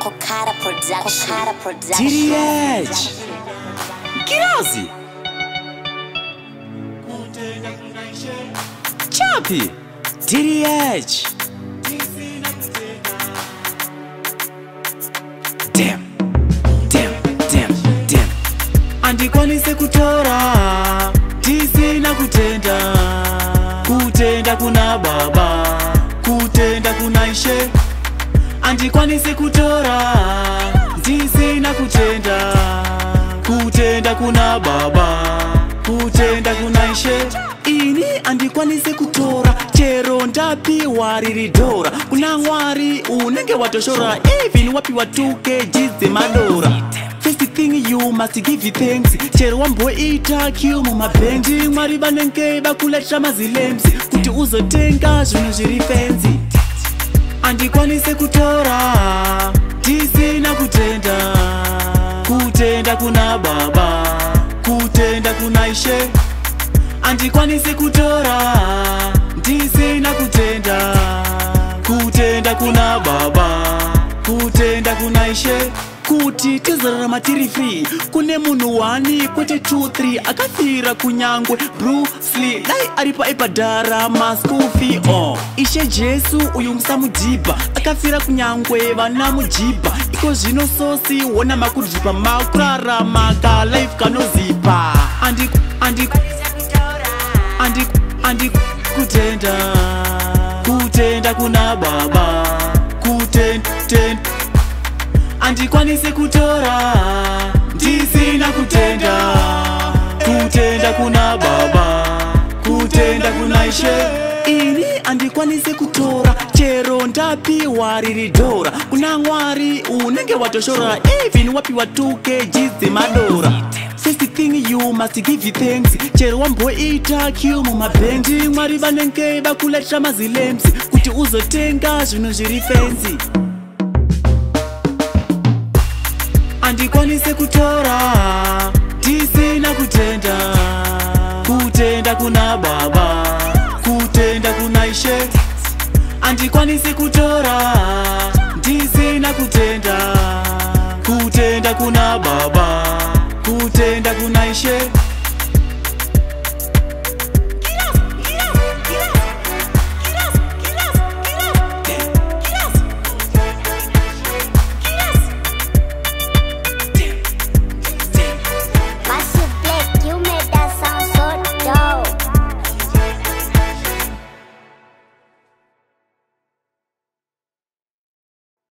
Kokara Production. Kokara Production. Juliette! Girose! Choppy! Juliette! Damn! Damn! Damn! Damn! Andikwanise kutora andikwanisi kutora ndisina kutenda kutenda kuna baba kutenda kuna ishe ini andikwanisi kutora chero ndapiwa riri dhora kuna mwari unenge watoshora even wapiwa 2k dzemadora chero wamboita kiomomabhendi mwari vanenge vakuletera mazilemsi kuti uzotenga zvinhu zviri fenzi handikwanise kutora tisina kutenda kutenda kuna baba kutenda kuna ishe handikwanise kutora ndisina kutenda kutenda kuna baba kutenda kuna ishe kuti tizorarama tiri free kune munhu 1 kwete 23 akafira kunyangwe brusley dai ari paibhadhara mascofi o oh. ishe jesu uyu musamudhibha akafira kunyangwe vana mujibha iko zvino sosi wona makurujipa makurarama kalife kanozipa andikutenda kutenda kuna baba handikwanisi kutora ndisina kutenda kutenda kuna baba kutenda kuna ishe ini handikwanisi kutora chero ndapiwa riri dhora kuna mwari unenge watoshora even wapiwa 2k dzemadora first thing you must give you thanks chero wamboita q mumabhendi mwari vanenge vakuletera mazilems kuti uzotenga zvinhu zviri fensi kutenda kutenda kuna baba kutenda kuna ishe andikwani sikutora ndisina kutenda kutenda kuna baba kutenda kuna ishe